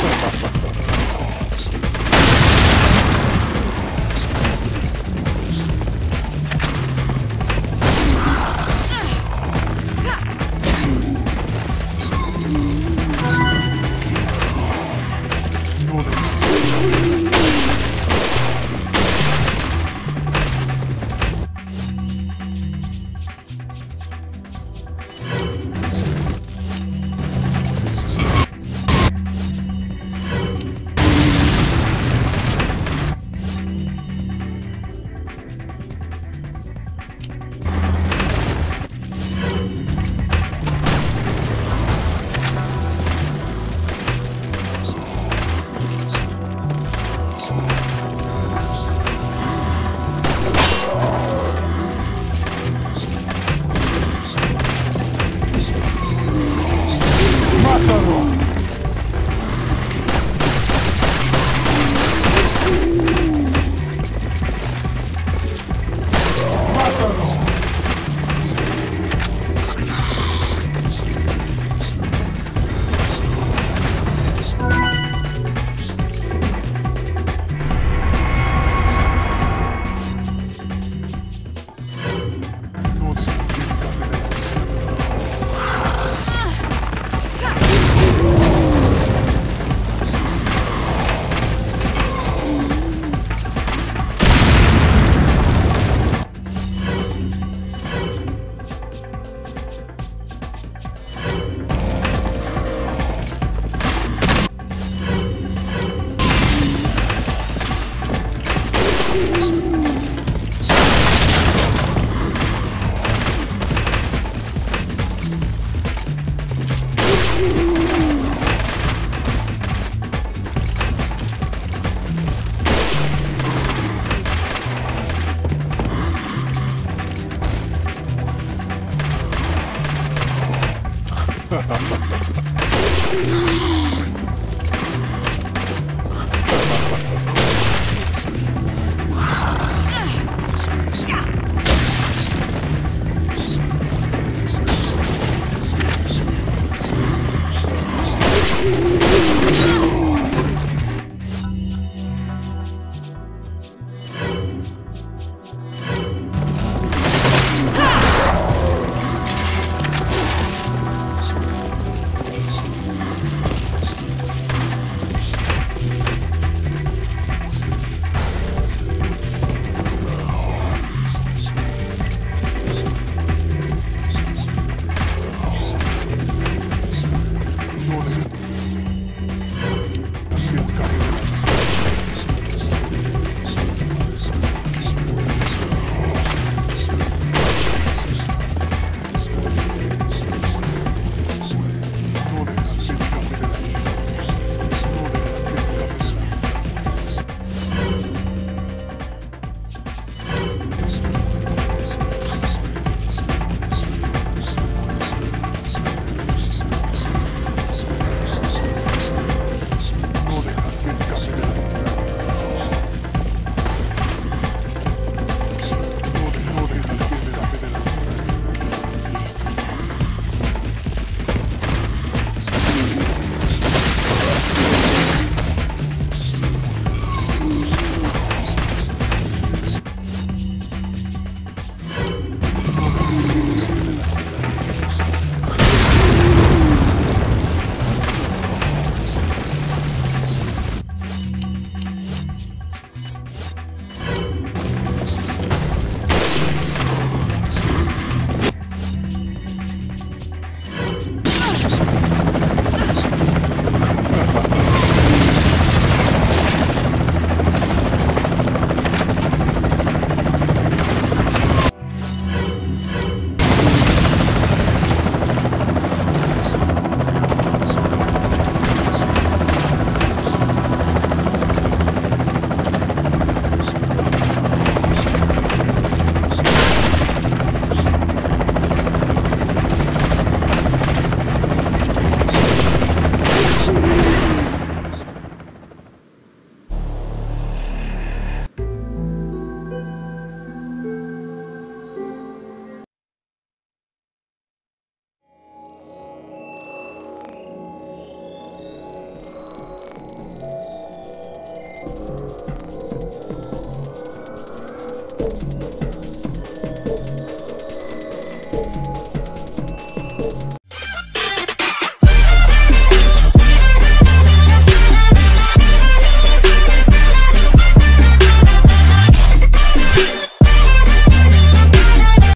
Ha ha ha.